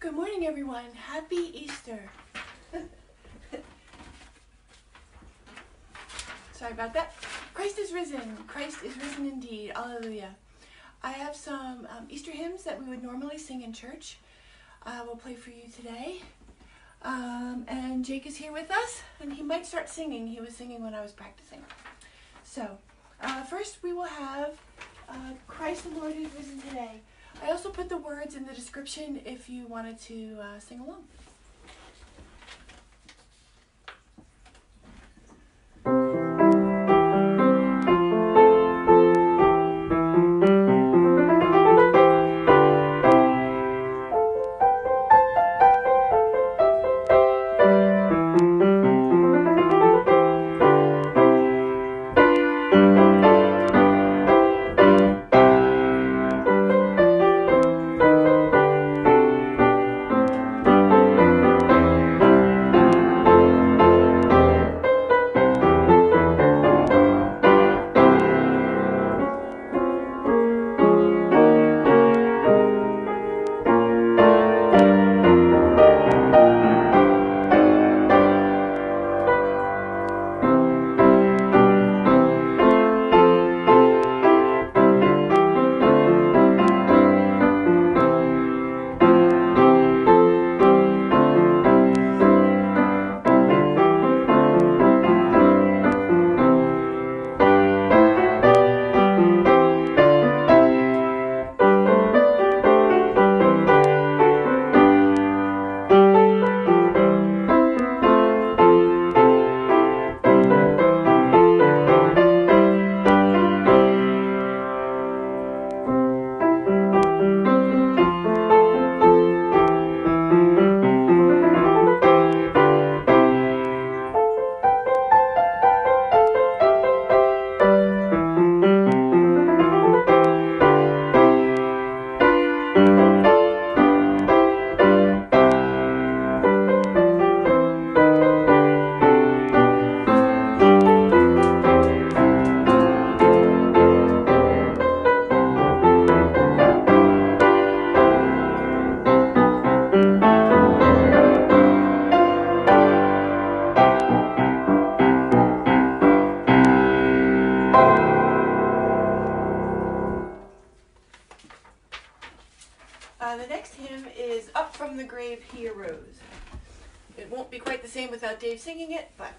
Good morning, everyone. Happy Easter. Sorry about that. Christ is risen. Christ is risen indeed. Alleluia. I have some um, Easter hymns that we would normally sing in church. I will play for you today. Um, and Jake is here with us, and he might start singing. He was singing when I was practicing. So, uh, first we will have uh, Christ the Lord is risen today. I also put the words in the description if you wanted to uh, sing along. Uh, the next hymn is Up from the Grave He Arose. It won't be quite the same without Dave singing it, but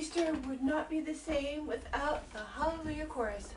Easter would not be the same without the Hallelujah Chorus.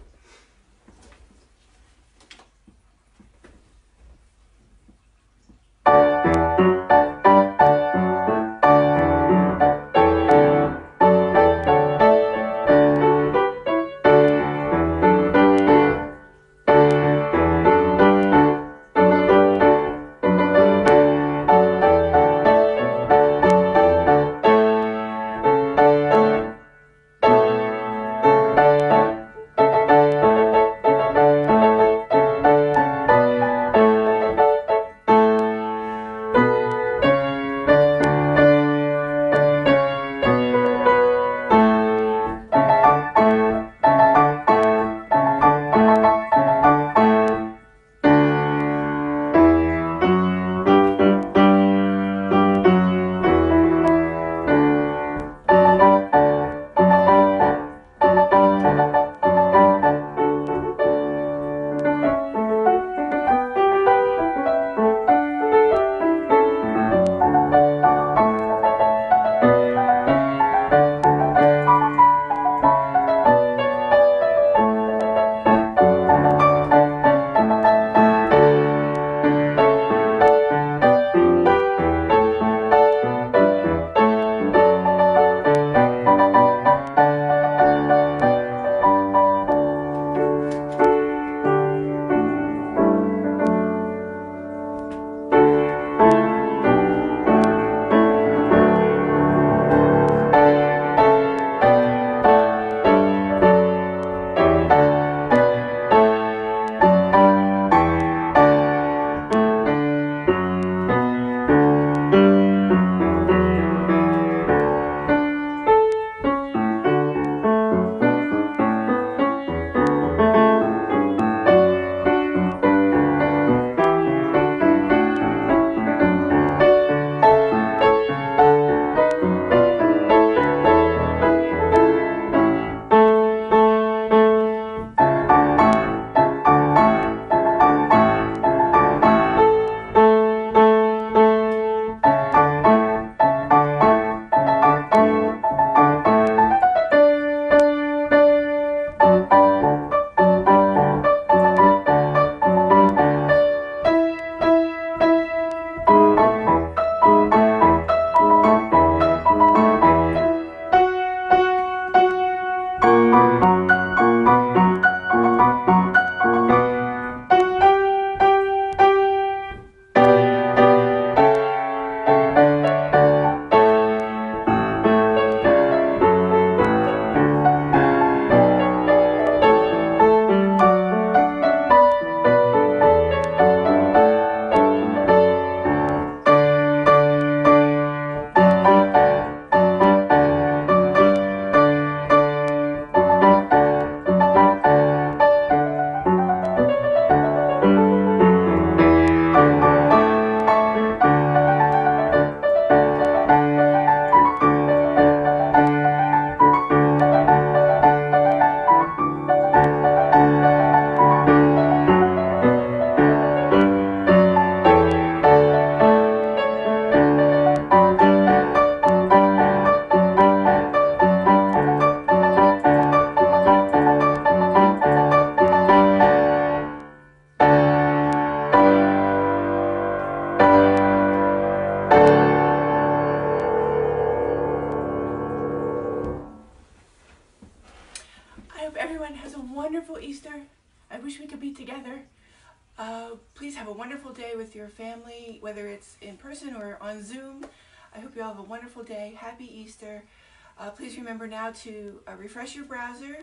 Hope everyone has a wonderful Easter. I wish we could be together. Uh, please have a wonderful day with your family, whether it's in person or on Zoom. I hope you all have a wonderful day. Happy Easter. Uh, please remember now to uh, refresh your browser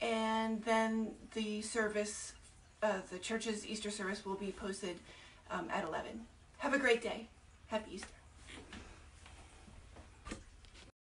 and then the service, uh, the church's Easter service will be posted um, at 11. Have a great day. Happy Easter.